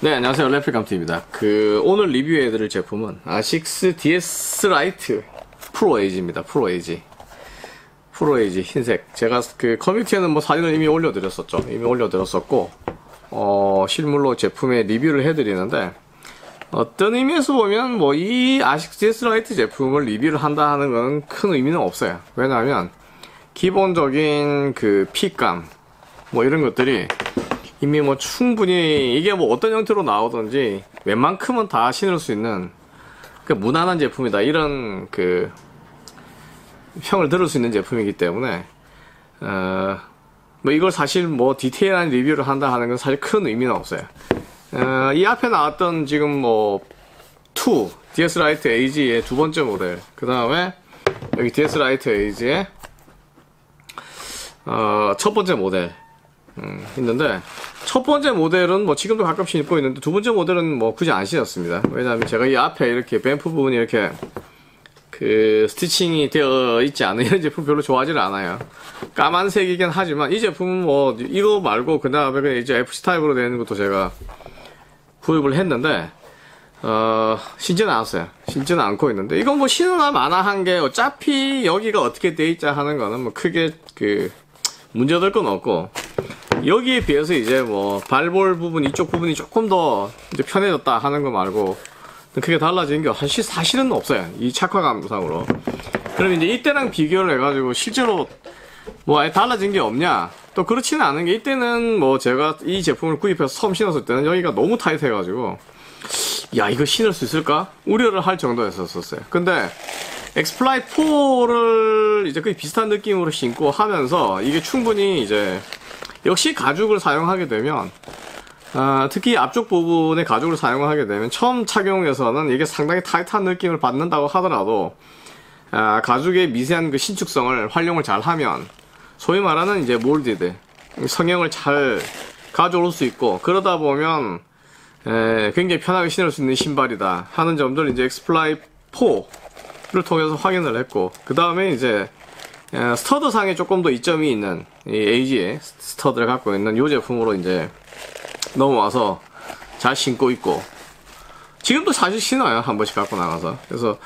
네, 안녕하세요. 레플감트입니다. 그, 오늘 리뷰해드릴 제품은 아식스 DS Light Pro AG입니다. Pro AG. Pro AG 흰색. 제가 그 커뮤니티에는 뭐 사진을 이미 올려드렸었죠. 이미 올려드렸었고, 어, 실물로 제품의 리뷰를 해드리는데, 어떤 의미에서 보면 뭐 이 아식스 DS Light 제품을 리뷰를 한다 하는 건 큰 의미는 없어요. 왜냐하면, 기본적인 그 fit감, 뭐 이런 것들이 이미 뭐 충분히 이게 뭐 어떤 형태로 나오든지 웬만큼은 다 신을 수 있는 그 무난한 제품이다. 이런 그 평을 들을 수 있는 제품이기 때문에 어, 뭐 이걸 사실 뭐 디테일한 리뷰를 한다 하는 건 사실 큰 의미는 없어요. 어, 이 앞에 나왔던 지금 뭐 이 DS Light AG의 두 번째 모델. 그 다음에 여기 DS Light AG의 어, 첫 번째 모델 음, 있는데 첫 번째 모델은 뭐 지금도 가끔씩 입고 있는데 두 번째 모델은 뭐 굳이 안 신었습니다. 왜냐하면 제가 이 앞에 이렇게 vamp 부분이 이렇게 그 stitching이 되어 있지 않은 이런 제품 별로 좋아하지는 않아요. 까만색이긴 하지만 이 제품은 뭐 이거 말고 그 다음에 이제 FC 타입으로 되는 것도 제가 구입을 했는데 어 신지는 않았어요. 신지는 않고 있는데 이건 뭐 신으나 마나 한 게 어차피 여기가 어떻게 돼 있자 하는 거는 뭐 크게 그 문제될 건 없고 여기에 비해서 이제 뭐 발볼 부분 이쪽 부분이 조금 더 이제 편해졌다 하는 거 말고 크게 달라진 게 사실 사실은 없어요. 이 착화 감상으로. 그럼 이제 이때랑 비교를 해가지고 실제로 뭐 달라진 게 없냐? 또 그렇지는 않은 게 이때는 뭐 제가 이 제품을 구입해서 처음 신었을 때는 여기가 너무 타이트해가지고 야 이거 신을 수 있을까? 우려를 할 정도였었어요. 근데 X-Fly 4를 이제 거의 비슷한 느낌으로 신고 하면서 이게 충분히 이제 역시 가죽을 사용하게 되면 어, 특히 앞쪽 부분에 가죽을 사용하게 되면 처음 착용에서는 이게 상당히 타이트한 느낌을 받는다고 하더라도 어, 가죽의 미세한 그 신축성을 활용을 잘 하면 소위 말하는 이제 molded 성형을 잘 가져올 수 있고 그러다 보면 에, 굉장히 편하게 신을 수 있는 신발이다 하는 점들 이제 X-Fly 4를 통해서 확인을 했고 그 다음에 이제 stud 상에 조금 더 이점이 있는 이 AG의 stud를 갖고 있는 이 제품으로 이제 넘어와서 잘 신고 있고 지금도 사실 신어요 한 번씩 갖고 나가서. 그래서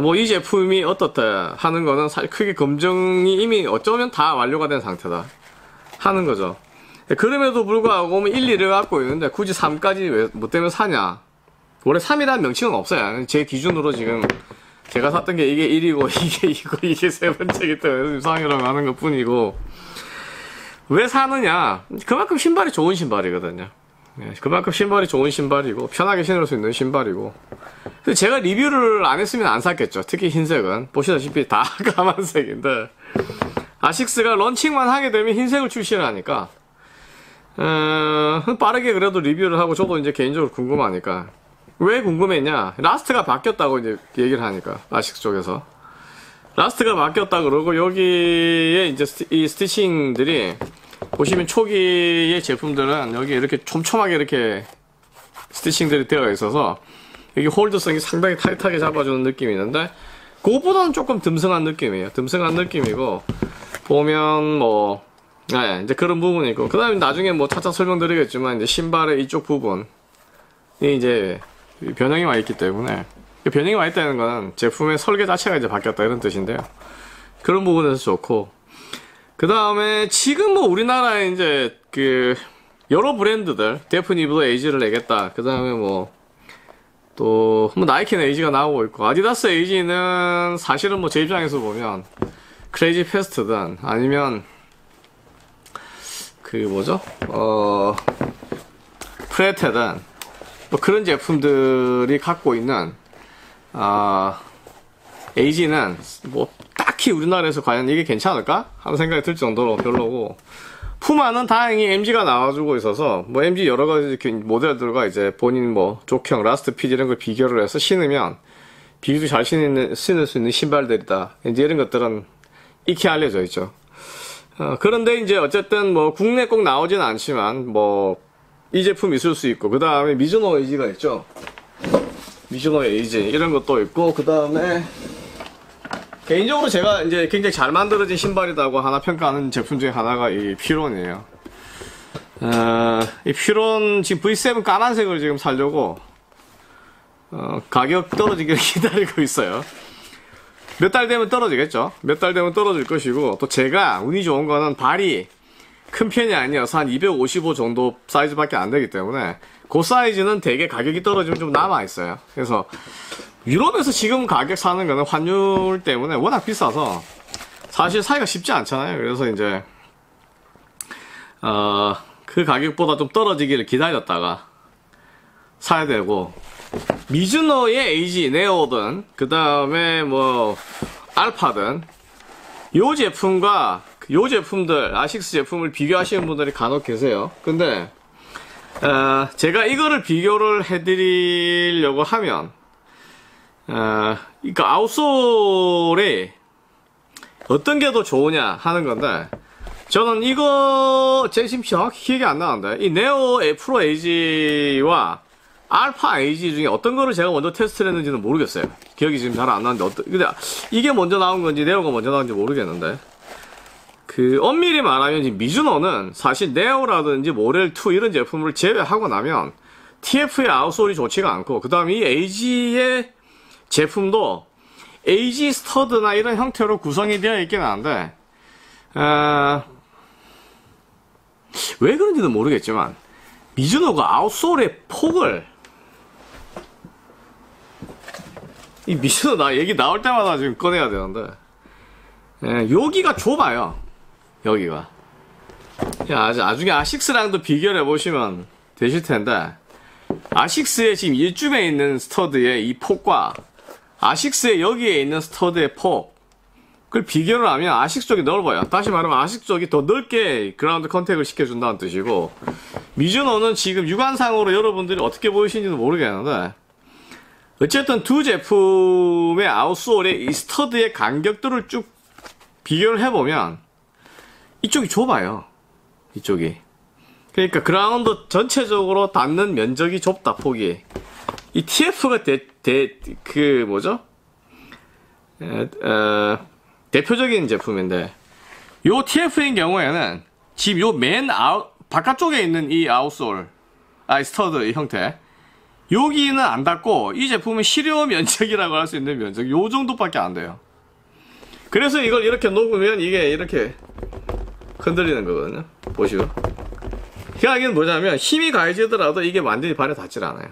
뭐 이 제품이 어떻다 하는 거는 사실 크게 검증이 이미 어쩌면 다 완료가 된 상태다 하는 거죠. 그럼에도 불구하고 1, 2를 갖고 있는데 굳이 3까지 왜, 뭐 때문에 사냐? 원래 3이라는 명칭은 없어요. 제 기준으로 지금 제가 샀던 게 이게 1이고 이게 2고 이게 세 번째기 때문에 상이라고 하는 것 뿐이고. 왜 사느냐? 그만큼 신발이 좋은 신발이거든요. 네, 그만큼 신발이 좋은 신발이고 편하게 신을 수 있는 신발이고. 제가 리뷰를 안 했으면 안 샀겠죠. 특히 흰색은. 보시다시피 다 까만색인데. 아식스가 런칭만 하게 되면 흰색을 출시를 하니까. 어, 빠르게 그래도 리뷰를 하고 저도 이제 개인적으로 궁금하니까 왜 궁금했냐? last가 바뀌었다고 이제 얘기를 하니까 아식스 쪽에서 last가 바뀌었다 그러고 여기에 이제 이 stitching들이 보시면 초기의 제품들은 여기 이렇게 촘촘하게 이렇게 stitching들이 되어 있어서 여기 hold성이 상당히 타이트하게 잡아주는 느낌이 있는데 그거보다는 조금 듬성한 느낌이에요. 듬성한 느낌이고 보면 뭐 네, 이제 그런 부분이 있고 그 다음에 나중에 뭐 차차 설명드리겠지만 이제 신발의 이쪽 부분 이 이제 변형이 와 있기 때문에 변형이 와 있다는 건 제품의 설계 자체가 이제 바뀌었다 이런 뜻인데요. 그런 부분에서 좋고 그 다음에 지금 뭐 우리나라에 이제 그 여러 브랜드들 데프 니브도 에이지를 내겠다. 그 다음에 뭐 또 뭐 나이키는 AG가 나오고 있고 아디다스 AG는 사실은 뭐 제 입장에서 보면 Crazyfast든 아니면 그 뭐죠 어 Predator든 뭐 그런 제품들이 갖고 있는 아 AG는 뭐 딱히 우리나라에서 과연 이게 괜찮을까 하는 생각이 들 정도로 별로고 푸마는 다행히 MG가 나와주고 있어서 뭐 MG 여러 가지 모델들과 이제 본인 뭐 족형, last fit이지 이런 걸 비교를 해서 신으면 비교도 잘 신는, 신을 수 있는 신발들이다. 이제 이런 것들은 익히 알려져 있죠. 어, 그런데 이제 어쨌든 뭐 국내 꼭 나오진 않지만 뭐 이 제품 있을 수 있고 그 다음에 미즈노 에이지가 있죠. 미즈노 에이지 이런 것도 있고 그 다음에 개인적으로 제가 이제 굉장히 잘 만들어진 신발이라고 하나 평가하는 제품 중에 하나가 이 피론이에요. 어, 이 퓨론 지금 V7 까만색을 지금 살려고 어, 가격 떨어지기를 기다리고 있어요. 몇 달 되면 떨어지겠죠. 몇 달 되면 떨어질 것이고 또 제가 운이 좋은 거는 발이 큰 편이 아니어서 한 255 정도 사이즈밖에 안 되기 때문에 그 사이즈는 되게 가격이 떨어지면 좀 남아 있어요. 그래서 유럽에서 지금 가격 사는 거는 환율 때문에 워낙 비싸서 사실 사기가 쉽지 않잖아요. 그래서 이제 어, 그 가격보다 좀 떨어지기를 기다렸다가 사야 되고 미즈노의 AG 네오든 그 다음에 뭐 알파든 요 제품과 요 제품들 아식스 제품을 비교하시는 분들이 간혹 계세요. 근데 어, 제가 이거를 비교를 해드리려고 하면 어, 아웃솔이 어떤 게 더 좋으냐 하는 건데 저는 이거 제 지금 정확히 기억이 안 나는데 이 네오 프로 AG와 알파 AG 중에 어떤 거를 제가 먼저 테스트를 했는지는 모르겠어요. 기억이 지금 잘 안 나는데 어떤 근데 이게 먼저 나온 건지 네오가 먼저 나온지 모르겠는데 그 엄밀히 말하면 지금 미즈노는 사실 네오라든지 모렐2 이런 제품을 제외하고 나면 TF의 아웃솔이 좋지가 않고 그 다음에 이 AG의 제품도 AG 스터드나 이런 형태로 구성이 되어 있긴 한데 어, 왜 그런지는 모르겠지만 미즈노가 outsole의 폭을 이 미즈노 나 얘기 나올 때마다 지금 꺼내야 되는데 예, 여기가 좁아요 여기가 야, 나중에 아식스랑도 비교를 해보시면 되실 텐데 아식스의 지금 일중에 있는 stud의 이 폭과 아식스의 여기에 있는 stud의 폭 그걸 비교를 하면 아식스 쪽이 넓어요. 다시 말하면 아식스 쪽이 더 넓게 그라운드 contact을 시켜준다는 뜻이고 미즈노는 지금 육안상으로 여러분들이 어떻게 보이시는지는 모르겠는데 어쨌든 두 제품의 outsole의 이 stud의 간격들을 쭉 비교를 해보면 이쪽이 좁아요. 이쪽이. 그러니까 그라운드 전체적으로 닿는 면적이 좁다 폭이. 이 TF가 대, 대, 그 뭐죠? 에, 에, 대표적인 제품인데 요 TF인 경우에는 지금 요 맨 아웃 바깥쪽에 있는 이 outsole 아 stud 이 형태 여기는 안 닿고 이 제품은 실효 면적이라고 할 수 있는 면적 요 정도밖에 안 돼요. 그래서 이걸 이렇게 놓으면 이게 이렇게 흔들리는 거거든요. 보시고. 희한하게는 뭐냐면 힘이 가해지더라도 이게 완전히 발에 닿질 않아요.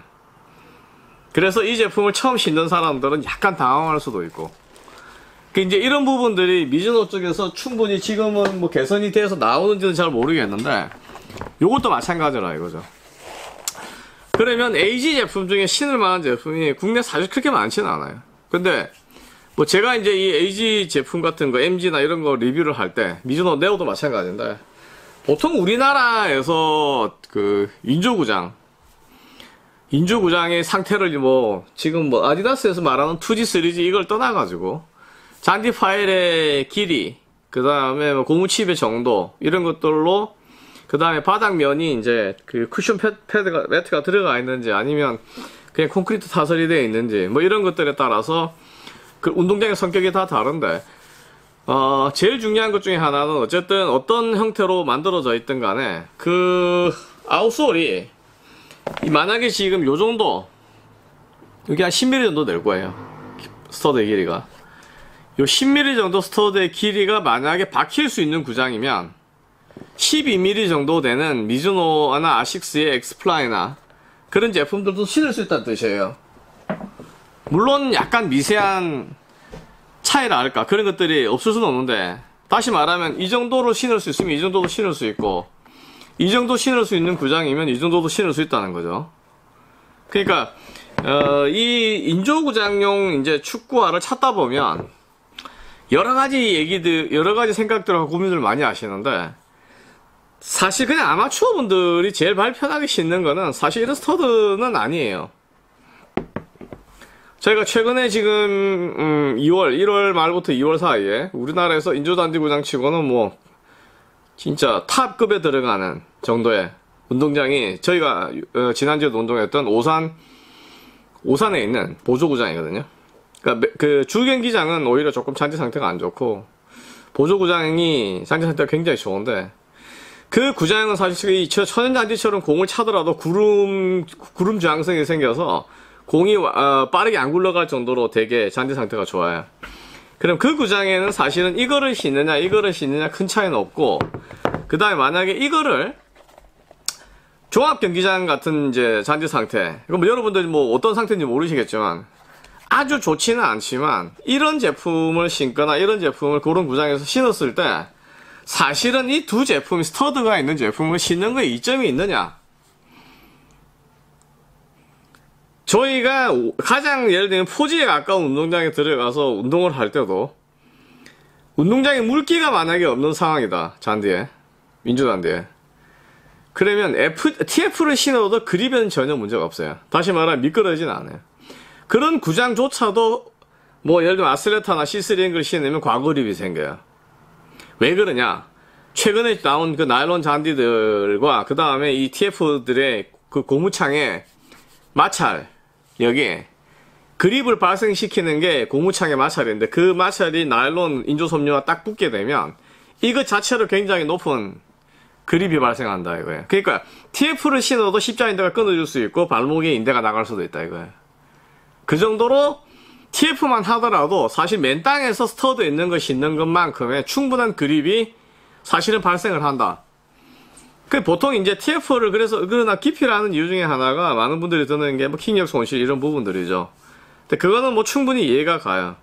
그래서 이 제품을 처음 신는 사람들은 약간 당황할 수도 있고. 그 이제 이런 부분들이 미즈노 쪽에서 충분히 지금은 뭐 개선이 돼서 나오는지는 잘 모르겠는데 요것도 마찬가지라 이거죠. 그러면 AG 제품 중에 신을 만한 제품이 국내 사실 그렇게 많지는 않아요. 근데 뭐 제가 이제 이 AG 제품 같은 거 MG나 이런 거 리뷰를 할 때 미즈노 네오도 마찬가지인데 보통 우리나라에서 그 인조구장 인조구장의 상태를 뭐 지금 뭐 아디다스에서 말하는 2G, 3G 이걸 떠나가지고 잔디 파일의 길이 그 다음에 뭐 고무칩의 정도 이런 것들로 그 다음에 바닥면이 이제 그 쿠션 패드가 매트가 들어가 있는지 아니면 그냥 콘크리트 타설이 되어 있는지 뭐 이런 것들에 따라서 그 운동장의 성격이 다 다른데 어 제일 중요한 것 중에 하나는 어쨌든 어떤 형태로 만들어져 있든 간에 그 outsole이 만약에 지금 요 정도 여기 한 10mm 정도 될 거예요 stud의 길이가 요 10mm 정도 stud의 길이가 만약에 박힐 수 있는 구장이면 12mm 정도 되는 미즈노나 아식스의 X-Fly나 그런 제품들도 신을 수 있다는 뜻이에요. 물론 약간 미세한 차이라 할까 그런 것들이 없을 수는 없는데 다시 말하면 이 정도로 신을 수 있으면 이 정도도 신을 수 있고 이 정도 신을 수 있는 구장이면 이 정도도 신을 수 있다는 거죠. 그러니까 어, 이 인조구장용 이제 축구화를 찾다 보면 여러 가지 얘기들 여러 가지 생각들하고 고민을 많이 하시는데 사실 그냥 아마추어 분들이 제일 발 편하게 신는 거는 사실 이런 스터드는 아니에요. 저희가 최근에 지금 음 2월 1월 말부터 2월 사이에 우리나라에서 인조단지 구장 치고는 뭐 진짜 탑급에 들어가는 정도의 운동장이 저희가 어, 지난주에 운동했던 오산 오산에 있는 보조구장이거든요. 그러니까 그 주경기장은 오히려 조금 잔디 상태가 안 좋고 보조구장이 잔디 상태가 굉장히 좋은데 그 구장은 사실 이 저- 천연잔디처럼 공을 차더라도 구름 구름 저항성이 생겨서 공이 어, 빠르게 안 굴러갈 정도로 되게 잔디 상태가 좋아요. 그럼 그 구장에는 사실은 이거를 신느냐 이거를 신느냐 큰 차이는 없고 그 다음에 만약에 이거를 종합 경기장 같은 이제 잔디 상태 뭐 여러분들이 뭐 어떤 상태인지 모르시겠지만 아주 좋지는 않지만 이런 제품을 신거나 이런 제품을 그런 구장에서 신었을 때 사실은 이 두 제품 스터드가 있는 제품을 신는 거에 이점이 있느냐 저희가 오- 가장 예를 들면 포지에 가까운 운동장에 들어가서 운동을 할 때도 운동장에 물기가 만약에 없는 상황이다 잔디에 민주잔디에. 그러면 F, TF를 신어도 그립에는 전혀 문제가 없어요. 다시 말하면 미끄러지진 않아요. 그런 구장조차도 뭐 예를 들면 아슬레타나 C3링크를 신으면 과그립이 생겨요. 왜 그러냐? 최근에 나온 그 나일론 잔디들과 그 다음에 이 TF들의 그 고무창에 마찰 여기 그립을 발생시키는 게 고무창의 마찰인데 그 마찰이 나일론 인조섬유와 딱 붙게 되면 이것 자체로 굉장히 높은 그립이 발생한다 이거예요. 그러니까 TF를 신어도 십자인대가 끊어질 수 있고 발목에 인대가 나갈 수도 있다 이거예요. 그 정도로 TF만 하더라도 사실 맨 땅에서 stud 있는 거 신는 것만큼의 충분한 그립이 사실은 발생을 한다. 그 보통 이제 TF를 그래서 그러나 깊이라는 이유 중에 하나가 많은 분들이 드는 게 뭐 킹력 손실 이런 부분들이죠. 근데 그거는 뭐 충분히 이해가 가요.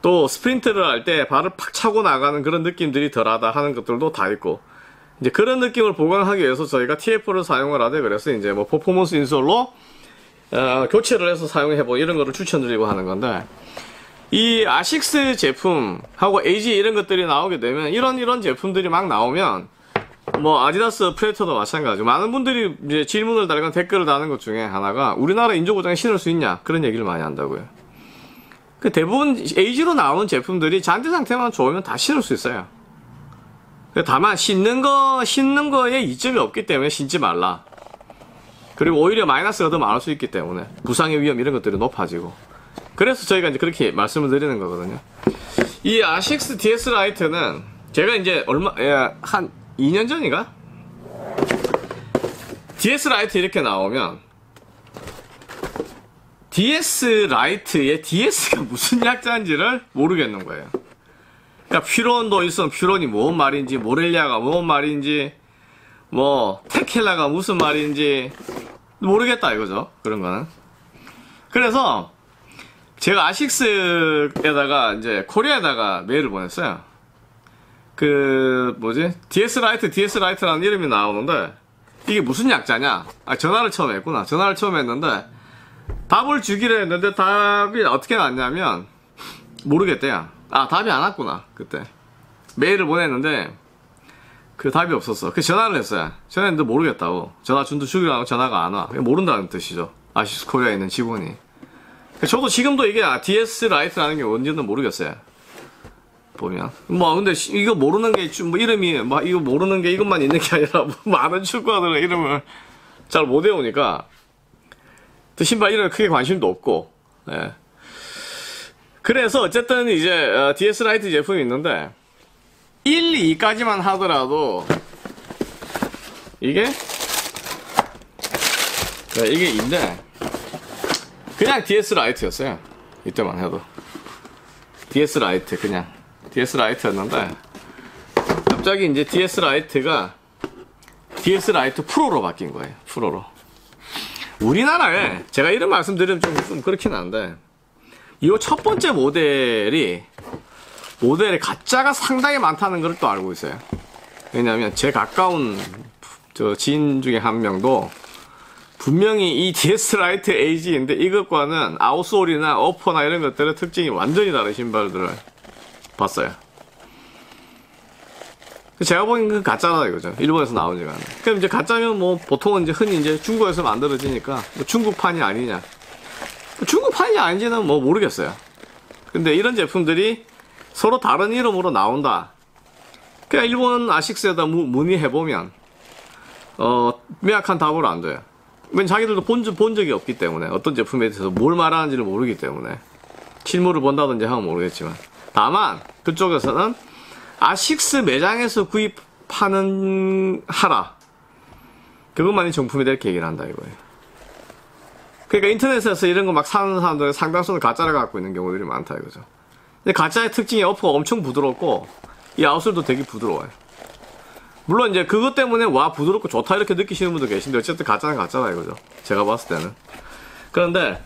또 스프린트를 할 때 발을 팍 차고 나가는 그런 느낌들이 덜하다 하는 것들도 다 있고 이제 그런 느낌을 보강하기 위해서 저희가 TF를 사용을 하되 그래서 이제 뭐 퍼포먼스 인솔로 어, 교체를 해서 사용해보 이런 거를 추천드리고 하는 건데 이 아식스 제품하고 AG 이런 것들이 나오게 되면 이런 이런 제품들이 막 나오면 뭐 아디다스 프레터도 마찬가지고 많은 분들이 이제 질문을 달거나 댓글을 다는 것 중에 하나가 우리나라 인조 고장에 신을 수 있냐 그런 얘기를 많이 한다고요. 그 대부분 AG로 나오는 제품들이 잔디 상태만 좋으면 다 신을 수 있어요. 그 다만 신는 거 신는 거에 이점이 없기 때문에 신지 말라. 그리고 오히려 마이너스가 더 많을 수 있기 때문에 부상의 위험 이런 것들이 높아지고 그래서 저희가 이제 그렇게 말씀을 드리는 거거든요. 이 아식스 DS Light는 제가 이제 얼마 예, 한 2년 전인가 DS Light 이렇게 나오면 DS Light의 DS가 무슨 약자인지를 모르겠는 거예요. 그러니까 Furon도 있으면 Furon이 뭔 말인지 Morelia가 뭔 말인지 뭐 Tekela가 무슨 말인지 모르겠다 이거죠. 그런 거는. 그래서 제가 아식스에다가 이제 코리아에다가 메일을 보냈어요. 그 뭐지? DS Light, DS Light라는 이름이 나오는데 이게 무슨 약자냐? 아, 전화를 처음 했구나. 전화를 처음 했는데 답을 주기로 했는데 답이 어떻게 왔냐면 모르겠대요. 아, 답이 안 왔구나. 그때. 메일을 보냈는데 그 답이 없었어. 그 전화를 했어요. 전화했는데 모르겠다고. 전화 준도 주기로 하고 전화가 안 와. 모른다는 뜻이죠. 아식스 코리아에 있는 직원이. 저도 지금도 이게 DS Light라는 게 뭔지는 모르겠어요. 보면. 뭐, 근데 시- 이거 모르는 게, 좀 뭐, 이름이, 뭐, 이거 모르는 게 이것만 있는 게 아니라, 뭐 많은 축구화들의 이름을 잘 못 외우니까, 또 신발 이름에 크게 관심도 없고, 예. 그래서, 어쨌든 이제, 어, DS Light 제품이 있는데, 1, 2까지만 하더라도, 이게, 네, 이게 2인데, 그냥 DS Light였어요. 이때만 해도. DS Light, 그냥. DS Light였는데, 갑자기 이제 DS Light가 DS Light Pro로 바뀐 거예요. Pro로. 우리나라에, 제가 이런 말씀 드리면 좀, 좀 그렇긴 한데, 이 첫 번째 모델이, 모델의 가짜가 상당히 많다는 걸 또 알고 있어요. 왜냐면, 제 가까운 저 지인 중에 한 명도, 분명히 이 DS Light AG인데 이것과는 outsole이나 upper나 이런 것들의 특징이 완전히 다른 신발들을 봤어요. 제가 보기엔 그 가짜다 이거죠. 일본에서 나온 지가. 그럼 이제 가짜면 뭐 보통은 이제 흔히 이제 중국에서 만들어지니까 뭐 중국판이 아니냐. 중국판이 아닌지는 뭐 모르겠어요. 근데 이런 제품들이 서로 다른 이름으로 나온다. 그냥 일본 아식스에다 무- 문의해보면 어, 명확한 답을 안 줘요. 왜냐면 자기들도 본, 적- 본 적이 없기 때문에 어떤 제품에 대해서 뭘 말하는지를 모르기 때문에 실물을 본다든지 하면 모르겠지만 다만 그쪽에서는 아식스 매장에서 구입 파는 하라. 그것만이 정품이 될 계획을 한다 이거예요. 그러니까 인터넷에서 이런 거 막 사는 사람들은 상당수는 가짜를 갖고 있는 경우들이 많다 이거죠. 근데 가짜의 특징이 upper가 엄청 부드럽고 이 outsole도 되게 부드러워요. 물론 이제 그것 때문에 와 부드럽고 좋다 이렇게 느끼시는 분도 계신데 어쨌든 가짜는 가짜다 이거죠. 제가 봤을 때는. 그런데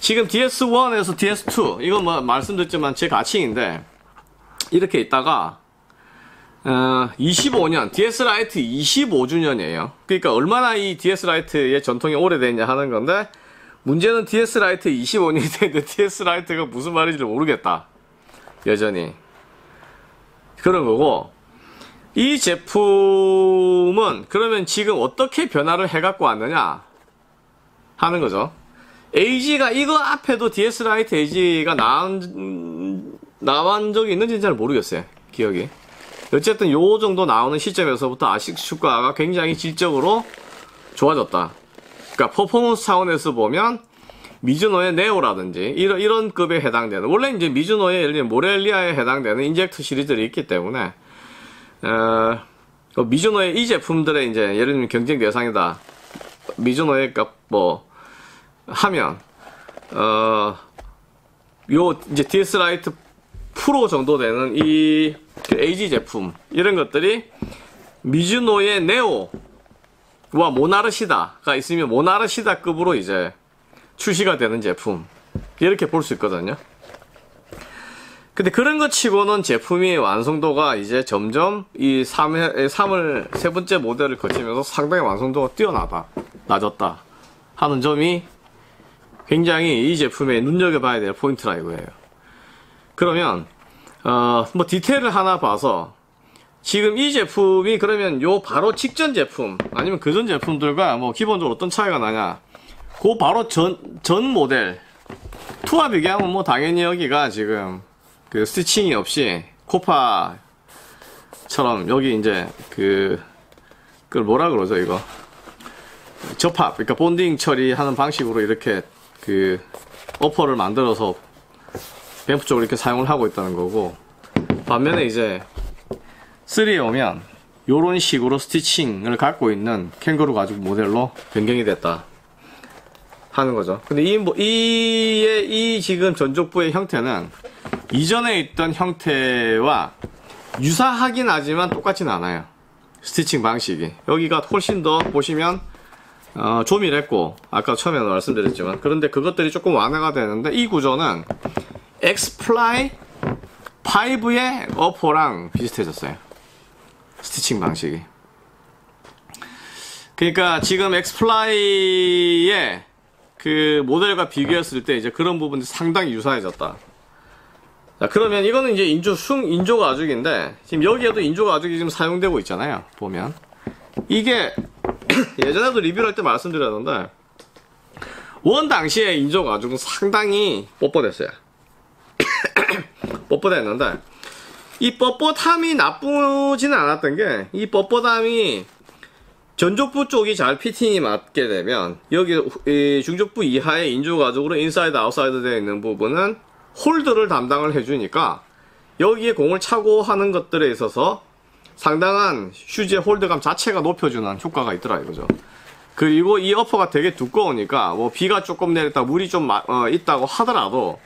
지금 DS1에서 DS2 이건 뭐 말씀드렸지만 제 가칭인데 이렇게 있다가 어, 25년 DS Light 25주년이에요. 그러니까 얼마나 이 DS Light의 전통이 오래됐냐 하는 건데 문제는 DS Light 25년이 됐는데 DS Light가 무슨 말인지 모르겠다. 여전히 그런 거고 이 제품은 그러면 지금 어떻게 변화를 해갖고 왔느냐 하는 거죠. AG가 이거 앞에도 DS Light AG가 나온 나온 적이 있는지는 잘 모르겠어요. 기억이. 어쨌든 요 정도 나오는 시점에서부터 아식스 축구화가 굉장히 질적으로 좋아졌다. 그러니까 퍼포먼스 차원에서 보면 미즈노의 Neo라든지 이런 이런 급에 해당되는 원래 이제 미즈노의 예를 들면 Morelia에 해당되는 inject 시리즈들이 있기 때문에 어, 그 미즈노의 이 제품들의 이제 예를 들면 경쟁 대상이다. 미즈노의 뭐 하면 어 요 이제 DS Light Pro 정도 되는 이그 AG 제품 이런 것들이 미즈노의 네오와 모나르시다가 있으면 모나르시다급으로 이제 출시가 되는 제품 이렇게 볼 수 있거든요. 근데 그런 것 치고는 제품이 완성도가 이제 점점 이 3회, 3을 세 번째 모델을 거치면서 상당히 완성도가 뛰어나다, 낮았다 하는 점이 굉장히 이 제품에 눈여겨봐야 될 포인트라 이거예요. 그러면 어, 뭐 디테일을 하나 봐서 지금 이 제품이 그러면 요 바로 직전 제품 아니면 그 전 제품들과 뭐 기본적으로 어떤 차이가 나냐. 그 바로 전, 전 모델. 투와 비교하면 뭐 당연히 여기가 지금 그 스티칭이 없이 코파처럼 여기 이제 그 그걸 뭐라 그러죠 이거? 접합 그러니까 본딩 처리하는 방식으로 이렇게 그 어퍼를 만들어서 뱀프 쪽으로 이렇게 사용을 하고 있다는 거고 반면에 이제 3에 오면 요런 식으로 스티칭을 갖고 있는 캥거루 가죽 모델로 변경이 됐다 하는 거죠. 근데 이, 뭐, 이의, 이 지금 전족부의 형태는 이전에 있던 형태와 유사하긴 하지만 똑같진 않아요. 스티칭 방식이. 여기가 훨씬 더 보시면 어, 조밀했고 아까 처음에 말씀드렸지만 그런데 그것들이 조금 완화가 되는데 이 구조는 X-Fly 5의 upper랑 비슷해졌어요. stitching 방식이. 그러니까 지금 X-Fly의 그 모델과 비교했을 때 이제 그런 부분이 상당히 유사해졌다. 자, 그러면 이거는 이제 인조 숭 인조 가죽인데 지금 여기에도 인조 가죽이 지금 사용되고 있잖아요. 보면 이게 예전에도 리뷰를 할 때 말씀드렸는데 one 당시에 인조 가죽은 상당히 뻣뻣했어요. 뻣뻣했는데 이 뻣뻣함이 나쁘지는 않았던 게 이 뻣뻣함이 전족부 쪽이 잘 fitting이 맞게 되면 여기 중족부 이하의 인조 가죽으로 인사이드 아웃사이드 되어 있는 부분은 hold를 담당을 해주니까 여기에 공을 차고 하는 것들에 있어서 상당한 휴지의 홀드감 자체가 높여주는 효과가 있더라 이거죠. 그리고 이 어퍼가 되게 두꺼우니까 뭐 비가 조금 내렸다 물이 좀 어, 있다고 하더라도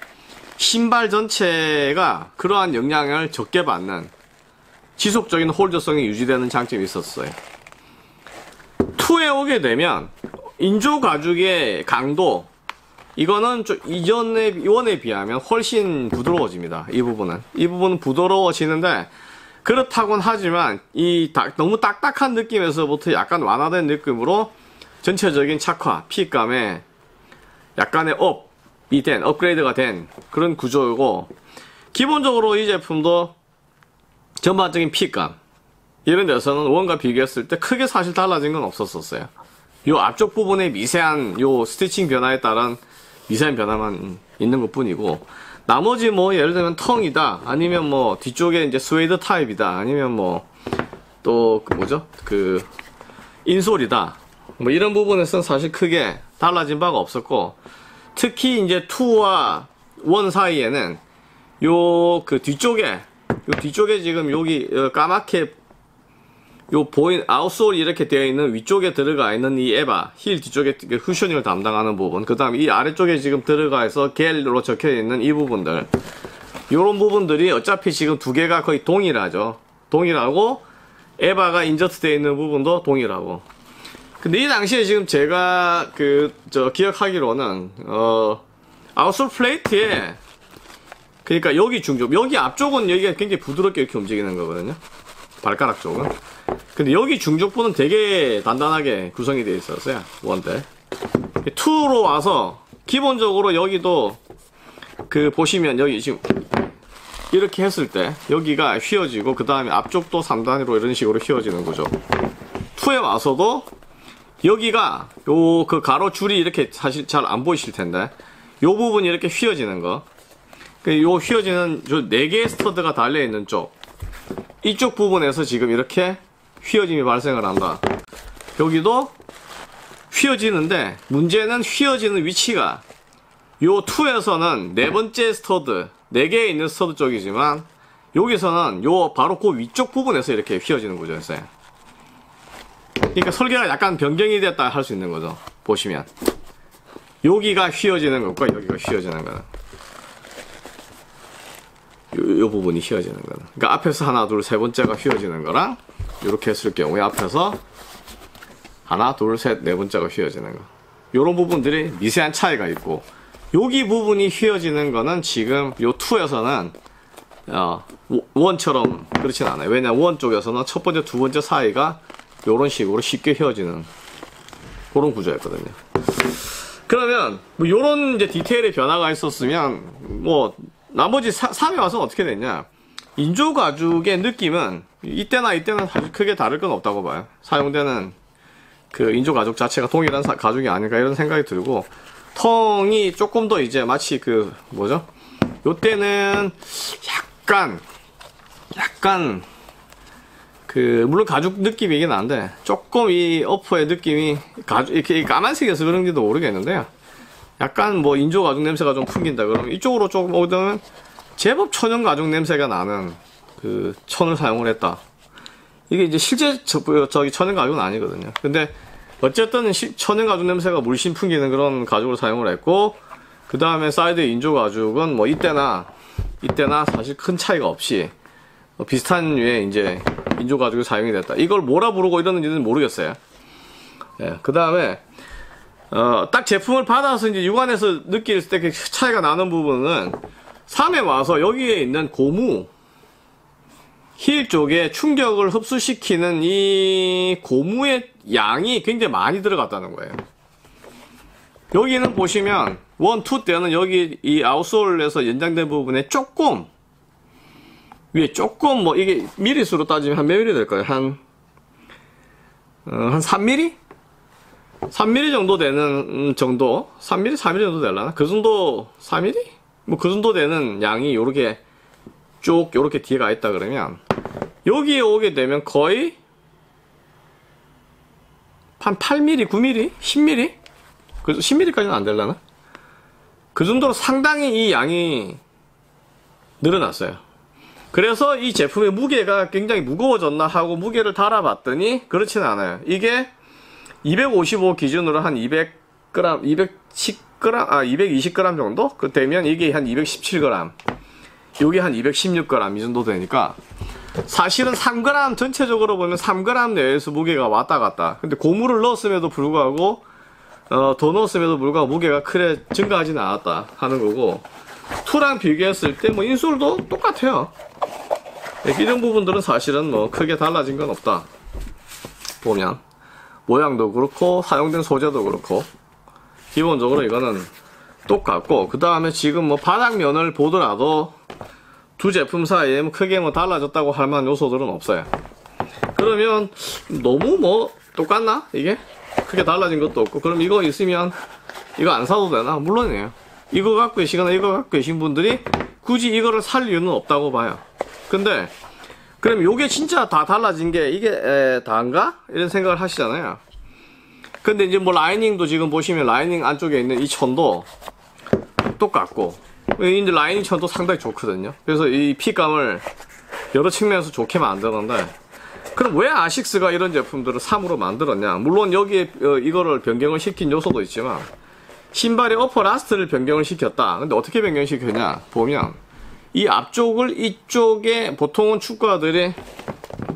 신발 전체가 그러한 영향을 적게 받는 지속적인 홀더성이 유지되는 장점이 있었어요. 2에 오게 되면 인조 가죽의 강도 이거는 좀 이전에 원에 비하면 훨씬 부드러워집니다. 이 부분은 이 부분은 부드러워지는데 그렇다곤 하지만 이 너무 딱딱한 느낌에서부터 약간 완화된 느낌으로 전체적인 착화, fit감에 약간의 up 이 된 업그레이드가 된 그런 구조이고 기본적으로 이 제품도 전반적인 fit감 이런 데서는 one과 비교했을 때 크게 사실 달라진 건 없었었어요. 요 앞쪽 부분에 미세한 요 stitching 변화에 따른 미세한 변화만 있는 것 뿐이고 나머지 뭐 예를 들면 tongue이다 아니면 뭐 뒤쪽에 이제 스웨이드 타입이다 아니면 뭐 또 그 뭐죠? 그 insole이다. 뭐 이런 부분에서는 사실 크게 달라진 바가 없었고 특히 이제 2와 1 사이에는 요 그 뒤쪽에 요 뒤쪽에 지금 여기 어, 까맣게 요 보인 outsole이 이렇게 되어 있는 위쪽에 들어가 있는 이 EVA heel 뒤쪽에 cushioning을 담당하는 부분 그 다음 이 아래쪽에 지금 들어가 있어 GEL로 적혀 있는 이 부분들. 요런 부분들이 어차피 지금 두 개가 거의 동일하죠. 동일하고 에바가 인저트 되어 있는 부분도 동일하고. 근데 이 당시에 지금 제가 그 저 기억하기로는 어 아웃솔 플레이트에 그러니까 여기 중쪽 여기 앞쪽은 여기가 굉장히 부드럽게 이렇게 움직이는 거거든요 발가락 쪽은 근데 여기 중족부는 되게 단단하게 구성이 되어 있었어요 원대 2로 와서 기본적으로 여기도 그 보시면 여기 지금 이렇게 했을 때 여기가 휘어지고 그 다음에 앞쪽도 3단위로 이런 식으로 휘어지는 거죠 2에 와서도 여기가 요 그 가로 줄이 이렇게 사실 잘 안 보이실 텐데 요 부분이 이렇게 휘어지는 거. 그요 휘어지는 요네 개의 스터드가 달려 있는 쪽. 이쪽 부분에서 지금 이렇게 휘어짐이 발생을 한다. 여기도 휘어지는데 문제는 휘어지는 위치가 요 2에서는 네 번째 stud, 네 개에 있는 stud 쪽이지만 여기서는 요 바로 그 위쪽 부분에서 이렇게 휘어지는 구조였어요. 그러니까 설계가 약간 변경이 됐다 할 수 있는 거죠. 보시면 여기가 휘어지는 것과 여기가 휘어지는 거는 요, 요 부분이 휘어지는 거는 그러니까 앞에서 하나 둘 세 번째가 휘어지는 거랑 이렇게 했을 경우에 앞에서 하나 둘 셋 네 번째가 휘어지는 거 요런 부분들이 미세한 차이가 있고 여기 부분이 휘어지는 거는 지금 요 2에서는 어, 원처럼 그렇진 않아요. 왜냐 원 쪽에서는 첫 번째 두 번째 사이가 요런 식으로 쉽게 휘어지는 그런 구조였거든요. 그러면 뭐 요런 이제 디테일의 변화가 있었으면 뭐 나머지 3에 와서 어떻게 됐냐 인조 가죽의 느낌은 이때나 이때는 사실 크게 다를 건 없다고 봐요. 사용되는 그 인조 가죽 자체가 동일한 사- 가죽이 아닐까 이런 생각이 들고 텅이 조금 더 이제 마치 그 뭐죠? 요때는 약간 약간 그 물론 가죽 느낌이긴 한데 조금 이 어퍼의 느낌이 가죽 이렇게 까만색이어서 그런지도 모르겠는데요. 약간 뭐 인조 가죽 냄새가 좀 풍긴다 그러면 이쪽으로 조금 오면 제법 천연 가죽 냄새가 나는 그 천을 사용을 했다. 이게 이제 실제 저, 저기 천연 가죽은 아니거든요. 근데 어쨌든 시- 천연 가죽 냄새가 물씬 풍기는 그런 가죽을 사용을 했고 그 다음에 사이드 인조 가죽은 뭐 이때나 이때나 사실 큰 차이가 없이 어, 비슷한 류의 이제 인조 가죽이 사용이 됐다. 이걸 뭐라 부르고 이러는지는 모르겠어요. 예, 그 다음에 어, 딱 제품을 받아서 이제 육안에서 느낄 때 그 차이가 나는 부분은 3에 와서 여기에 있는 고무 힐 쪽에 충격을 흡수시키는 이 고무의 양이 굉장히 많이 들어갔다는 거예요. 여기는 보시면 1, 2 때는 여기 이 아웃솔에서 연장된 부분에 조금 위에 조금 뭐 이게 미리수로 따지면 한 몇 미리 될까요? 한, 어, 한 3mm? 3mm 정도 되는 음, 정도? 3mm, 4mm 정도 되려나? 그 정도, 4mm? 뭐 그 정도 되는 양이 요렇게 쭉 요렇게 뒤에 가 있다 그러면 여기에 오게 되면 거의 한 8mm, 9mm, 10mm? 그 10mm까지는 안 되려나? 그 정도로 상당히 이 양이 늘어났어요. 그래서 이 제품의 무게가 굉장히 무거워졌나 하고 무게를 달아봤더니 그렇지는 않아요. 이게 255 기준으로 한 200g, 210g, 아 220g 정도? 그 되면 이게 한 217g, 요게 한 216g 이 정도 되니까 사실은 3g 전체적으로 보면 3g 내에서 무게가 왔다 갔다. 근데 고무를 넣었음에도 불구하고 어, 더 넣었음에도 불구하고 무게가 크게 증가하지는 않았다 하는 거고 투랑 비교했을 때 뭐 인솔도 똑같아요. 네, 이런 부분들은 사실은 뭐 크게 달라진 건 없다. 보면 모양도 그렇고 사용된 소재도 그렇고 기본적으로 이거는 똑같고 그 다음에 지금 뭐 바닥면을 보더라도 두 제품 사이에 뭐 크게 뭐 달라졌다고 할 만한 요소들은 없어요. 그러면 너무 뭐 똑같나 이게 크게 달라진 것도 없고 그럼 이거 있으면 이거 안 사도 되나 물론이에요. 이거 갖고 계시거나 이거 갖고 계신 분들이 굳이 이거를 살 이유는 없다고 봐요. 근데 그럼 요게 진짜 다 달라진 게 이게 에, 다인가? 이런 생각을 하시잖아요. 근데 이제 뭐 lining도 지금 보시면 lining 안쪽에 있는 이 천도 똑같고 이제 lining 천도 상당히 좋거든요. 그래서 이 fit감을 여러 측면에서 좋게 만드는데 그럼 왜 아식스가 이런 제품들을 3으로 만들었냐? 물론 여기에 어, 이거를 변경을 시킨 요소도 있지만 신발의 upper last를 변경을 시켰다. 근데 어떻게 변경시켰냐? 보면 이 앞쪽을 이쪽에 보통은 축구화들이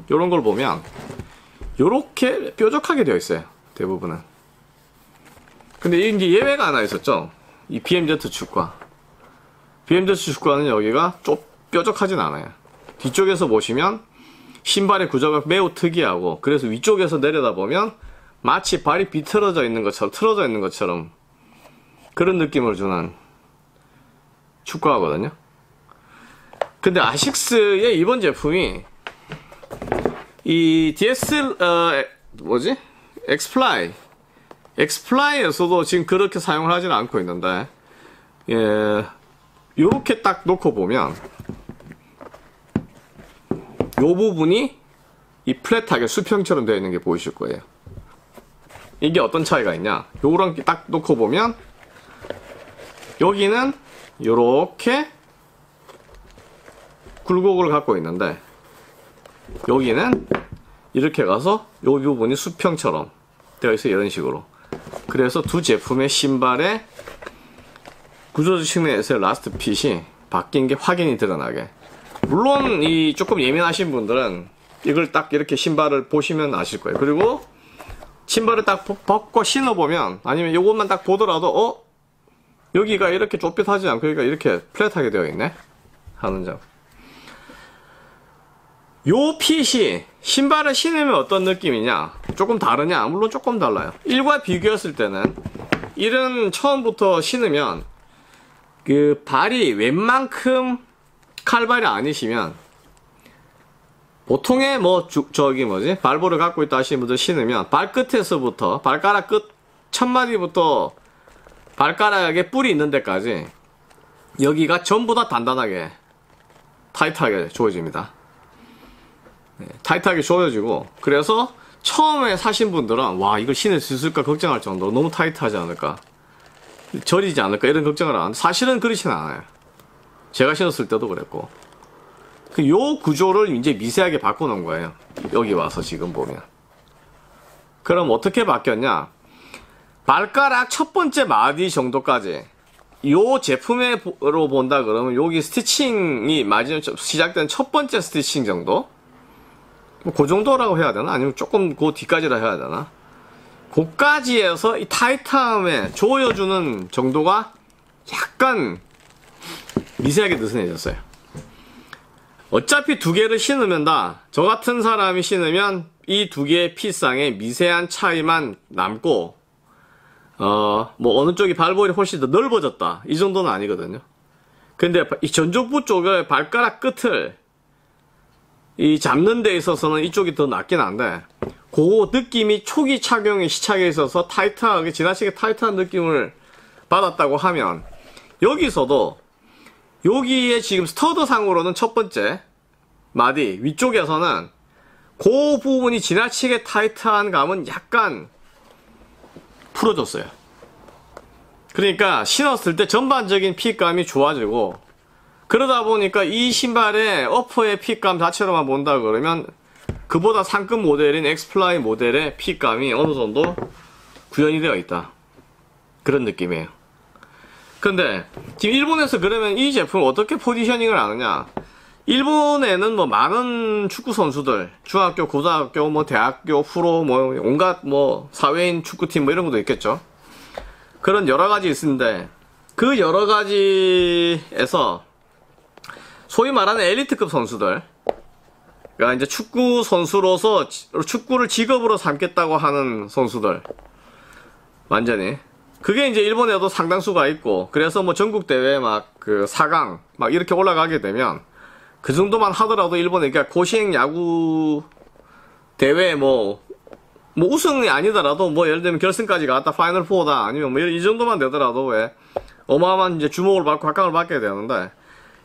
이런 걸 보면 이렇게 뾰족하게 되어 있어요. 대부분은. 근데 이게 예외가 하나 있었죠. 이 BMZ 축구화. BMZ 축구화는 여기가 좀 뾰족하진 않아요. 뒤쪽에서 보시면 신발의 구조가 매우 특이하고 그래서 위쪽에서 내려다보면 마치 발이 비틀어져 있는 것처럼 틀어져 있는 것처럼 그런 느낌을 주는 축구화거든요. 근데 아식스의 이번 제품이 이 DS 어 뭐지? X-Fly X-Fly에서도 지금 그렇게 사용을 하지는 않고 있는데 예 요렇게 딱 놓고 보면 요 부분이 이 flat하게 수평처럼 되어 있는 게 보이실 거예요. 이게 어떤 차이가 있냐? 요런 딱 놓고 보면 여기는 요렇게 굴곡을 갖고 있는데 여기는 이렇게 가서 요 부분이 수평처럼 되어 있어요. 이런 식으로. 그래서 두 제품의 신발의 구조적 측면에서 last fit이 바뀐 게 확연히 드러나게. 물론 이 조금 예민하신 분들은 이걸 딱 이렇게 신발을 보시면 아실 거예요. 그리고 신발을 딱 벗고 신어보면 아니면 이것만 딱 보더라도 어? 여기가 이렇게 좁빗하지 않고 여기가 이렇게 플랫하게 되어 있네? 하는 점. 요 핏이 신발을 신으면 어떤 느낌이냐? 조금 다르냐? 물론 조금 달라요. 1과 비교했을 때는 1은 처음부터 신으면 그 발이 웬만큼 칼발이 아니시면 보통의 뭐 주, 저기 뭐지 발볼을 갖고 있다 하시는 분들 신으면 발끝에서부터 발가락 끝 첫마디부터 발가락에 뿔이 있는 데까지 여기가 전부 다 단단하게 타이트하게 조여집니다. 네, 타이트하게 조여지고 그래서 처음에 사신 분들은 와 이걸 신을 수 있을까 걱정할 정도로 너무 타이트하지 않을까 저리지 않을까 이런 걱정을 하는데 사실은 그렇지는 않아요. 제가 신었을 때도 그랬고 그 요 구조를 이제 미세하게 바꿔놓은 거예요. 여기 와서 지금 보면 그럼 어떻게 바뀌었냐? 발가락 첫 번째 마디 정도까지 요 제품으로 본다 그러면 여기 스티칭이 마지막 시작된 첫 번째 스티칭 정도 뭐 그 정도라고 해야 되나 아니면 조금 그 뒤까지라 해야 되나 고까지에서 이 타이트함에 조여주는 정도가 약간 미세하게 느슨해졌어요 어차피 두 개를 신으면 다 저 같은 사람이 신으면 이 두 개의 피상에 미세한 차이만 남고 어, 뭐 어느 쪽이 발볼이 훨씬 더 넓어졌다. 이 정도는 아니거든요. 근데 이 전족부 쪽의 발가락 끝을 이 잡는 데 있어서는 이쪽이 더 낫긴 한데 그 느낌이 초기 착용의 시착에 있어서 타이트하게 지나치게 타이트한 느낌을 받았다고 하면 여기서도 여기에 지금 스터드 상으로는 첫 번째 마디 위쪽에서는 그 부분이 지나치게 타이트한 감은 약간 풀어줬어요. 그러니까 신었을 때 전반적인 fit감이 좋아지고 그러다 보니까 이 신발의 어퍼의 핏감 자체로만 본다 그러면 그보다 상급 모델인 엑스플라이 모델의 fit감이 어느 정도 구현이 되어 있다. 그런 느낌이에요. 근데 지금 일본에서 그러면 이 제품을 어떻게 포지셔닝을 하느냐? 일본에는 뭐 많은 축구 선수들, 중학교, 고등학교, 뭐 대학교, 프로, 뭐 온갖 뭐 사회인 축구팀 뭐 이런 것도 있겠죠. 그런 여러 가지 있는데 그 여러 가지에서 소위 말하는 엘리트급 선수들, 그러니까 이제 축구 선수로서 축구를 직업으로 삼겠다고 하는 선수들, 완전히. 그게 이제 일본에도 상당수가 있고 그래서 뭐 전국 대회 막 그 4강 막 이렇게 올라가게 되면 그 정도만 하더라도 일본에 그러니까 고시행 야구 대회 뭐, 뭐 우승이 아니더라도 뭐 예를 들면 결승까지 갔다 Final Four다 아니면 뭐 이 정도만 되더라도 왜 어마어마한 이제 주목을 받고 각광을 받게 되는데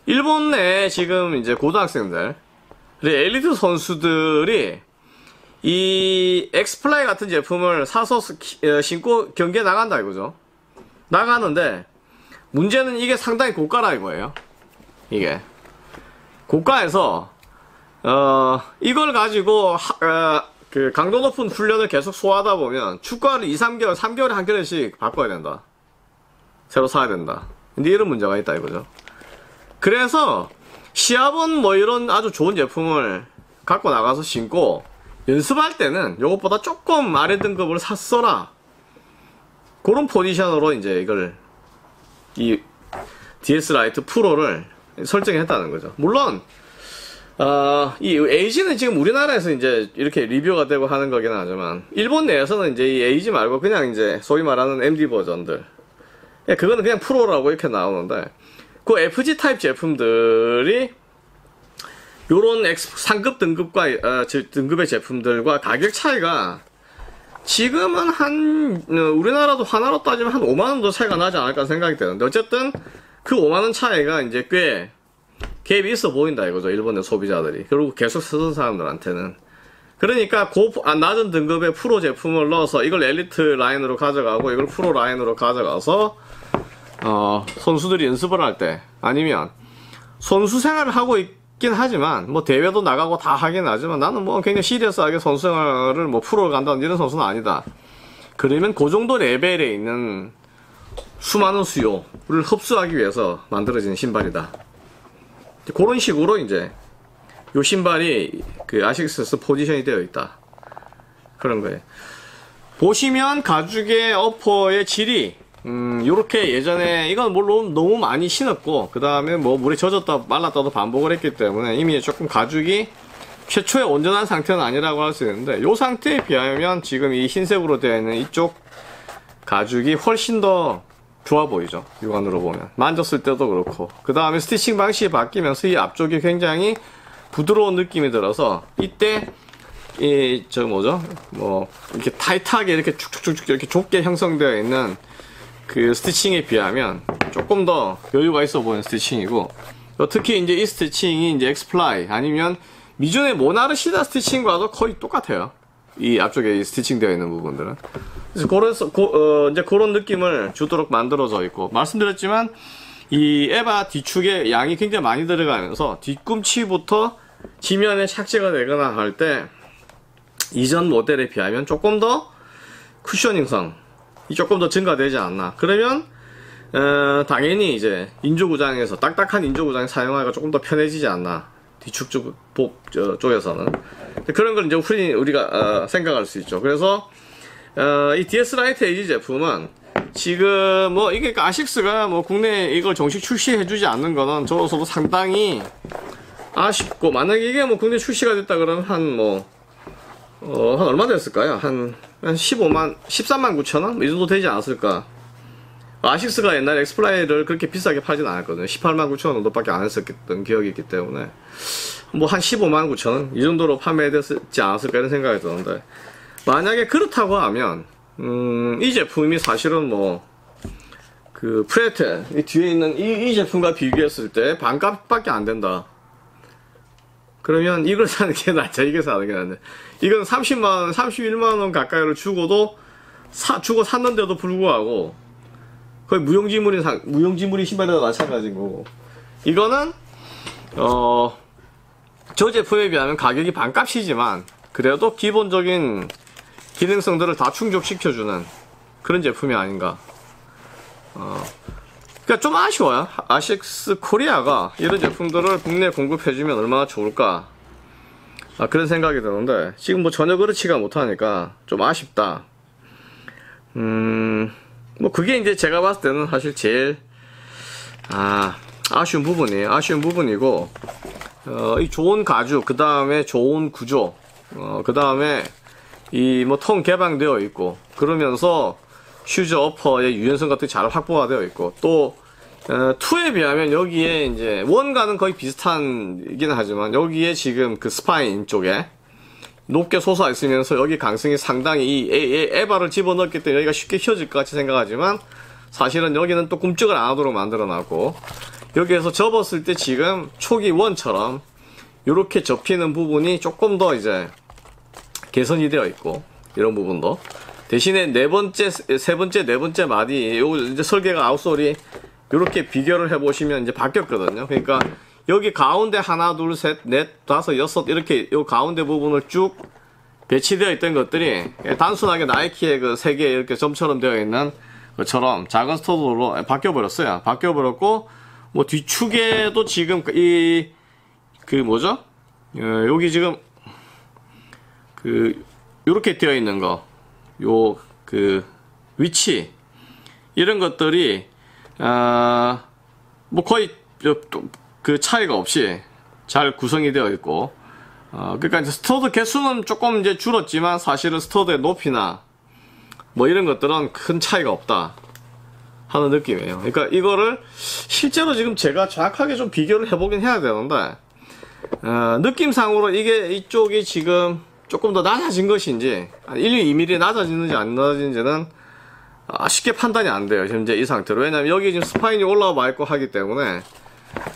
일본 내 지금 이제 고등학생들 엘리트 선수들이 이 엑스플라이 같은 제품을 사서 어, 신고 경기에 나간다 이거죠. 나가는데 문제는 이게 상당히 고가라 이거예요. 이게 고가에서 어, 이걸 가지고 하- 어, 그 강도 높은 훈련을 계속 소화하다 보면 축구화를 2, 3개월, 3개월에 한 개월씩 바꿔야 된다. 새로 사야 된다. 근데 이런 문제가 있다 이거죠. 그래서 시합은 뭐 이런 아주 좋은 제품을 갖고 나가서 신고 연습할 때는 이것보다 조금 아래 등급을 샀어라. 그런 포지션으로 이제 이걸 이 DS 라이트 프로를 설정했다는 거죠. 물론 어, 이 AG는 지금 우리나라에서 이제 이렇게 리뷰가 되고 하는 거긴 하지만 일본 내에서는 이제 이 AG 말고 그냥 이제 소위 말하는 MD 버전들 예, 그거는 그냥 프로라고 이렇게 나오는데 그 FG 타입 제품들이 요런 상급 등급과 어, 제- 등급의 제품들과 가격 차이가 지금은 한 어, 우리나라도 하나로 따지면 한 5만 원 정도 차이가 나지 않을까 생각이 되는데 어쨌든 그 5만 원 차이가 이제 꽤 갭이 있어 보인다 이거죠 일본의 소비자들이. 그리고 계속 쓰던 사람들한테는. 그러니까 고 아, 낮은 등급의 프로 제품을 넣어서 이걸 엘리트 라인으로 가져가고 이걸 프로 라인으로 가져가서 어, 선수들이 연습을 할 때 아니면 선수 생활을 하고 있긴 하지만 뭐 대회도 나가고 다 하긴 하지만 나는 뭐 굉장히 시리어스하게 선수 생활을 뭐 프로를 간다는 이런 선수는 아니다. 그러면 그 정도 레벨에 있는 수많은 수요를 흡수하기 위해서 만들어진 신발이다. 그런 식으로 이제 요 신발이 그 아식스에서 포지션이 되어 있다. 그런 거예요. 보시면 가죽의 어퍼의 질이 음, 요렇게 예전에 이건 물론 너무 많이 신었고 그 다음에 뭐 물에 젖었다 말랐다도 반복을 했기 때문에 이미 조금 가죽이 최초의 온전한 상태는 아니라고 할 수 있는데 요 상태에 비하면 지금 이 흰색으로 되어 있는 이쪽 가죽이 훨씬 더 좋아 보이죠 육안으로 보면. 만졌을 때도 그렇고. 그 다음에 스티칭 방식이 바뀌면서 이 앞쪽이 굉장히 부드러운 느낌이 들어서 이때 이 저 뭐죠? 뭐 이렇게 타이트하게 이렇게 쭉쭉쭉쭉 이렇게 좁게 형성되어 있는 그 스티칭에 비하면 조금 더 여유가 있어 보이는 스티칭이고 또 특히 이제 이 stitching이 이제 엑스플라이 아니면 기존의 모나르시다 stitching과도 거의 똑같아요. 이 앞쪽에 이 stitching 되어 있는 부분들은 그래서 그래서 고, 어, 이제 그런 느낌을 주도록 만들어져 있고 말씀드렸지만 이 EVA 뒤축에 양이 굉장히 많이 들어가면서 뒤꿈치부터 지면에 착지가 되거나 할 때 이전 모델에 비하면 조금 더 cushioning성 이 조금 더 증가되지 않나. 그러면 어, 당연히 이제 인조구장에서 딱딱한 인조구장 사용하기가 조금 더 편해지지 않나. 뒤축 쪽, 복, 저, 쪽에서는 그런 걸 이제 우리 우리가 어, 생각할 수 있죠. 그래서 어, 이 DS 라이트 AG 제품은 지금 뭐 이게 아식스가 뭐 국내에 이걸 정식 출시해주지 않는 거는 저로서도 상당히 아쉽고 만약에 이게 뭐 국내 출시가 됐다 그러면 한뭐 어, 한 얼마 됐을까요? 한, 한 15만, 13만 9천 원? 이 정도 되지 않았을까? 아식스가 옛날 엑스플라이를 그렇게 비싸게 팔진 않았거든요. 18만 9천 원 정도밖에 안 했었던 기억이 있기 때문에. 뭐 한 15만 9천 원? 이 정도로 판매됐지 않았을까 이런 생각이 드는데. 만약에 그렇다고 하면, 음, 이 제품이 사실은 뭐, 그, 프레테, 이 뒤에 있는 이, 이 제품과 비교했을 때 반값밖에 안 된다. 그러면 이걸 사는 게 낫죠. 이거 사는 게 낫네. 이건 30만원, 31만원 가까이를 주고도, 사, 주고 샀는데도 불구하고, 거의 무용지물인 상, 무용지물인 신발이나 마찬가지인 거고. 이거는, 어, 저 제품에 비하면 가격이 반값이지만, 그래도 기본적인 기능성들을 다 충족시켜주는 그런 제품이 아닌가. 어, 그러니까 좀 아쉬워요. 아식스 코리아가 이런 제품들을 국내에 공급해주면 얼마나 좋을까. 아, 그런 생각이 드는데, 지금 뭐 전혀 그렇지가 못하니까 좀 아쉽다. 음, 뭐 그게 이제 제가 봤을 때는 사실 제일, 아, 아쉬운 부분이에요. 아쉬운 부분이고, 어, 이 좋은 가죽, 그 다음에 좋은 구조, 어, 그 다음에 이 뭐 통 개방되어 있고, 그러면서 슈즈 어퍼의 유연성 같은 게 잘 확보가 되어 있고 또 어, 2에 비하면 여기에 이제 one과는 거의 비슷한이긴 하지만 여기에 지금 그 spine 쪽에 높게 솟아 있으면서 여기 강성이 상당히 이 에, 에, 에바를 집어넣기 때문에 여기가 쉽게 휘어질 것 같이 생각하지만 사실은 여기는 또 꿈쩍을 안 하도록 만들어 놨고 여기에서 접었을 때 지금 초기 원처럼 이렇게 접히는 부분이 조금 더 이제 개선이 되어 있고 이런 부분도 대신에 네 번째, 세 번째, 네 번째 마디, 요 이제 설계가 아웃솔이 이렇게 비교를 해보시면 이제 바뀌었거든요. 그러니까 여기 가운데 하나, 둘, 셋, 넷, 다섯, 여섯 이렇게 요 가운데 부분을 쭉 배치되어 있던 것들이 단순하게 나이키의 그 세 개 이렇게 점처럼 되어 있는 것처럼 작은 스터드로 바뀌어 버렸어요. 바뀌어 버렸고 뭐 뒤축에도 지금 이 그 뭐죠? 어, 여기 지금 그 요렇게 되어 있는 거, 요 그 위치 이런 것들이 아, 뭐 거의 저- 그 차이가 없이 잘 구성이 되어 있고 어, 그러니까 이제 스터드 개수는 조금 이제 줄었지만 사실은 스터드의 높이나 뭐 이런 것들은 큰 차이가 없다 하는 느낌이에요. 그러니까 이거를 실제로 지금 제가 정확하게 좀 비교를 해보긴 해야 되는데 어, 느낌상으로 이게 이쪽이 지금 조금 더 낮아진 것인지 한 1, 2mm 낮아지는지 안 낮아지는지는 아, 쉽게 판단이 안 돼요. 현재 이 상태로. 왜냐면 여기 지금 spine이 올라와 있고 하기 때문에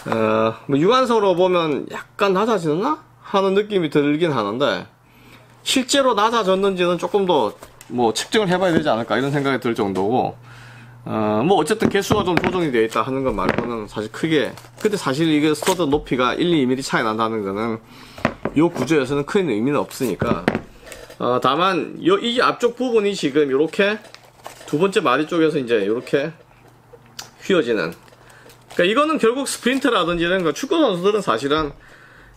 어, 뭐 육안으로 보면 약간 낮아지나 하는 느낌이 들긴 하는데 실제로 낮아졌는지는 조금 더 뭐 측정을 해봐야 되지 않을까 이런 생각이 들 정도고 어, 뭐 어쨌든 개수가 좀 조정이 되어 있다 하는 것 말고는 사실 크게 근데 사실 이게 스터드 높이가 1, 2mm 차이 난다는 거는 이 구조에서는 큰 의미는 없으니까. 어, 다만 요, 이 앞쪽 부분이 지금 이렇게 두 번째 마디 쪽에서 이제 이렇게 휘어지는. 그러니까 이거는 결국 스프린트라든지 이런 거 축구 선수들은 사실은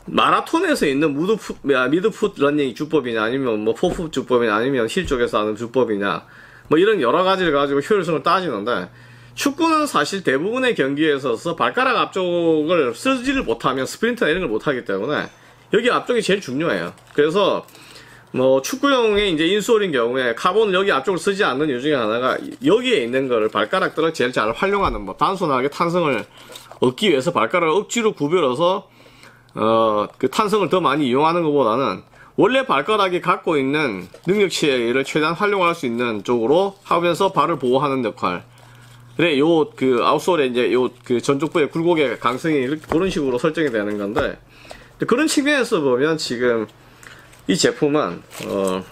마라톤에서 있는 무드풋, 아, midfoot 러닝 주법이냐 아니면 뭐 포풋 주법이냐 아니면 힐 쪽에서 하는 주법이냐 뭐 이런 여러 가지를 가지고 효율성을 따지는데 축구는 사실 대부분의 경기에 있어서 발가락 앞쪽을 쓰지를 못하면 스프린트나 이런 걸 못하기 때문에 여기 앞쪽이 제일 중요해요. 그래서 뭐 축구용의 이제 인솔인 경우에 카본을 여기 앞쪽을 쓰지 않는 이유 중에 하나가 여기에 있는 거를 발가락들을 제일 잘 활용하는 뭐 단순하게 탄성을 얻기 위해서 발가락을 억지로 구별해서 어, 그 탄성을 더 많이 이용하는 것보다는 원래 발가락이 갖고 있는 능력치를 최대한 활용할 수 있는 쪽으로 하면서 발을 보호하는 역할. 그래, 요, 그, 아웃솔에 이제 요, 그 전족부의 굴곡의 강성이 그런 식으로 설정이 되는 건데, 그런 측면에서 보면 지금 이 제품은, 어,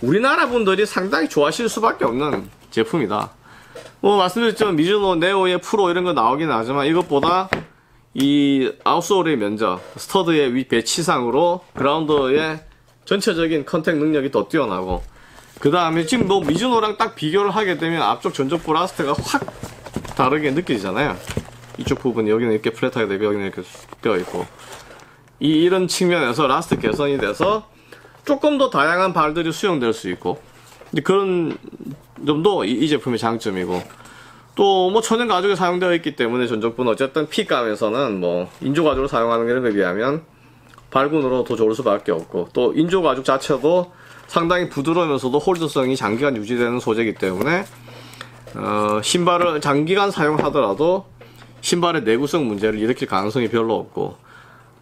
우리나라 분들이 상당히 좋아하실 수밖에 없는 제품이다. 뭐, 말씀드렸지만 미즈노, 네오의 프로 이런 거 나오긴 하지만 이것보다 이 outsole의 면적, stud의 위 배치상으로 그라운드의 전체적인 contact 능력이 더 뛰어나고 그 다음에 지금 뭐 미즈노랑 딱 비교를 하게 되면 앞쪽 전족부 last가 확 다르게 느껴지잖아요. 이쪽 부분이 여기는 이렇게 flat하게 되고 여기는 이렇게 뼈 있고 이 이런 측면에서 last 개선이 돼서 조금 더 다양한 발들이 수용될 수 있고 그런 점도 이, 이 제품의 장점이고 또 뭐 천연 가죽에 사용되어 있기 때문에 전족부 어쨌든 fit감에서는 뭐 인조 가죽을 사용하는 것에 비하면 발군으로 더 좋을 수밖에 없고 또 인조 가죽 자체도 상당히 부드러우면서도 hold성이 장기간 유지되는 소재이기 때문에 어, 신발을 장기간 사용하더라도 신발의 내구성 문제를 일으킬 가능성이 별로 없고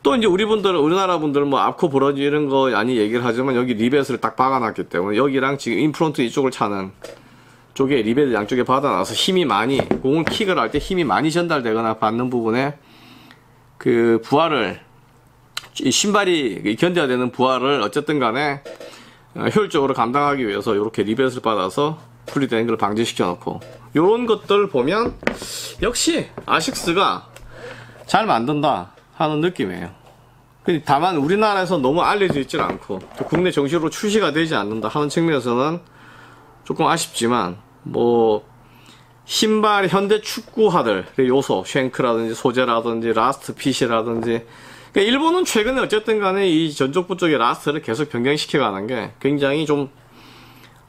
또 이제 우리 분들은 우리나라 분들은 뭐 앞코 부러지 이런 거 아니 얘기를 하지만 여기 리벳을 딱 박아놨기 때문에 여기랑 지금 인프론트 이쪽을 차는 쪽에 리벳을 양쪽에 받아놔서 힘이 많이 공을 킥을 할 때 힘이 많이 전달되거나 받는 부분에 그 부하를 이 신발이 견뎌야 되는 부하를 어쨌든 간에 어, 효율적으로 감당하기 위해서 이렇게 리벳을 받아서 분리되는 걸 방지시켜 놓고 이런 것들 보면 역시 아식스가 잘 만든다 하는 느낌이에요. 다만 우리나라에서 너무 알려져 있질 않고 또 국내 정식으로 출시가 되지 않는다 하는 측면에서는 조금 아쉽지만 뭐 신발 현대 축구화들 그 요소 shank라든지 소재라든지 last fit이라든지 그러니까 일본은 최근에 어쨌든 간에 이 전족부 쪽의 last를 계속 변경시켜 가는 게 굉장히 좀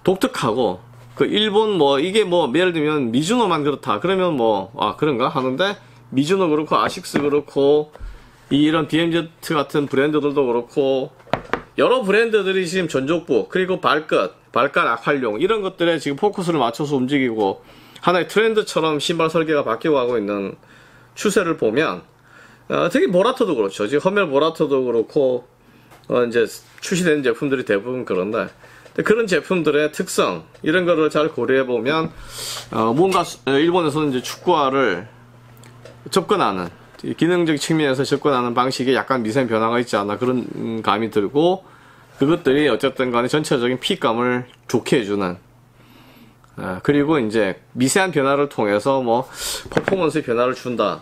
독특하고 그 일본 뭐 이게 뭐 예를 들면 미즈노만 그렇다 그러면 뭐 아 그런가 하는데 미즈노 그렇고 아식스 그렇고 이 이런 BMZ 같은 브랜드들도 그렇고 여러 브랜드들이 지금 전족부 그리고 발끝 발가락 활용 이런 것들에 지금 포커스를 맞춰서 움직이고 하나의 트렌드처럼 신발 설계가 바뀌어 가고 있는 추세를 보면 어, 특히 모라토도 그렇죠. 지금 허멜 모라토도 그렇고 어, 이제 출시되는 제품들이 대부분 그런데 그런 제품들의 특성 이런 거를 잘 고려해 보면 어, 뭔가 수- 어, 일본에서는 이제 축구화를 접근하는 이 기능적 측면에서 접근하는 방식에 약간 미세한 변화가 있지 않나 그런 음, 감이 들고 그것들이 어쨌든 간에 전체적인 핏감을 좋게 해주는. 아, 그리고 이제 미세한 변화를 통해서 뭐 퍼포먼스의 변화를 준다.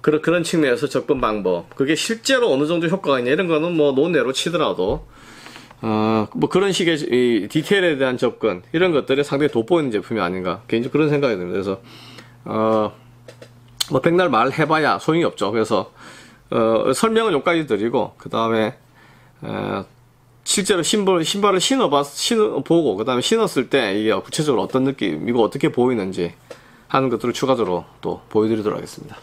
그런 그런 측면에서 접근 방법. 그게 실제로 어느 정도 효과가 있냐 이런 거는 뭐 논외로 치더라도 어, 뭐 그런 식의 이 디테일에 대한 접근 이런 것들이 상당히 돋보이는 제품이 아닌가. 개인적으로 그런 생각이 듭니다. 그래서 어, 뭐 백날 말 해봐야 소용이 없죠. 그래서 어, 설명은 여기까지 드리고 그 다음에 어, 실제로 신발 신발을 신어봤 신어보고 그 다음에 신었을 때 이게 구체적으로 어떤 느낌이고 어떻게 보이는지 하는 것들을 추가적으로 또 보여드리도록 하겠습니다.